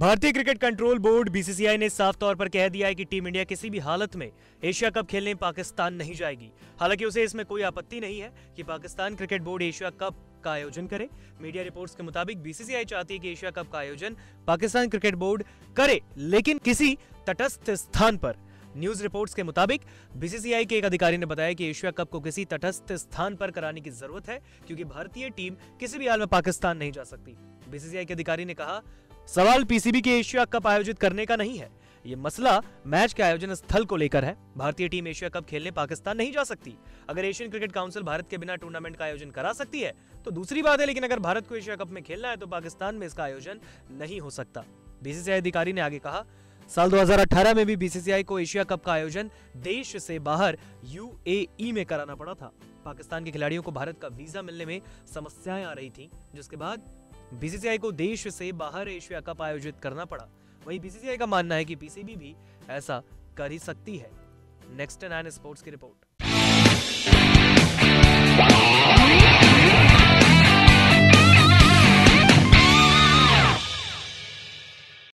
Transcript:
भारतीय cricket control board BCCI ने साफ़ तौर पर कह दिया है कि टीम इंडिया किसी भी हालत में एशिया कप खेलने पाकिस्तान नहीं जाएगी। हालाँकि उसे इसमें कोई आपत्ति नहीं है कि Pakistan cricket board Asia cup का आयोजन करे। मीडिया रिपोर्ट्स के मुताबिक बीसीसीआई चाहती है कि एशिया कप का आयोजन पाकिस्तान क्रिकेट बोर्ड करे, लेकिन किसी तटस्थ स्थान पर। न्यूज़ रिपोर्ट्स के मुताबिक बीसीसीआई के एक अधिकारी ने बताया कि एशिया कप को किसी तटस्थ स्थान पर कराने की ज़रूरत है, क्योंकि भारतीय टीम किसी भी हाल में पाकिस्तान नहीं जा सकती। बीसीसीआई के अधिकारी ने कहा सवाल पीसीबी के एशिया कप आयोजित करने का नहीं है। ये मसला मैच के आयोजन स्थल को लेकर है। भारतीय टीम एशिया कप खेलने पाकिस्तान नहीं जा सकती। अगर एशियन क्रिकेट काउंसिल भारत के बिना टूर्नामेंट का आयोजन करा सकती है तो दूसरी बात है, लेकिन अगर भारत को एशिया कप में खेलना है तो पाकिस्तान में इसका आयोजन नहीं हो सकता। बीसीसीआई अधिकारी ने आगे कहा, साल 2018 में भी बीसीसीआई को एशिया कप का आयोजन देश से बाहर यूएई में कराना पड़ा था। पाकिस्तान के खिलाड़ियों को भारत का वीज़ा मिलने में समस्याएँ आ रही थी, जिसके बाद बीसीसीआई को देश से बाहर एशिया कप आयोजित करना पड़ा। वहीं बीसीसीआई का मानना है कि पीसीबी भी ऐसा कर ही सकती है। नेक्स्ट नाइन स्पोर्ट्स की रिपोर्ट।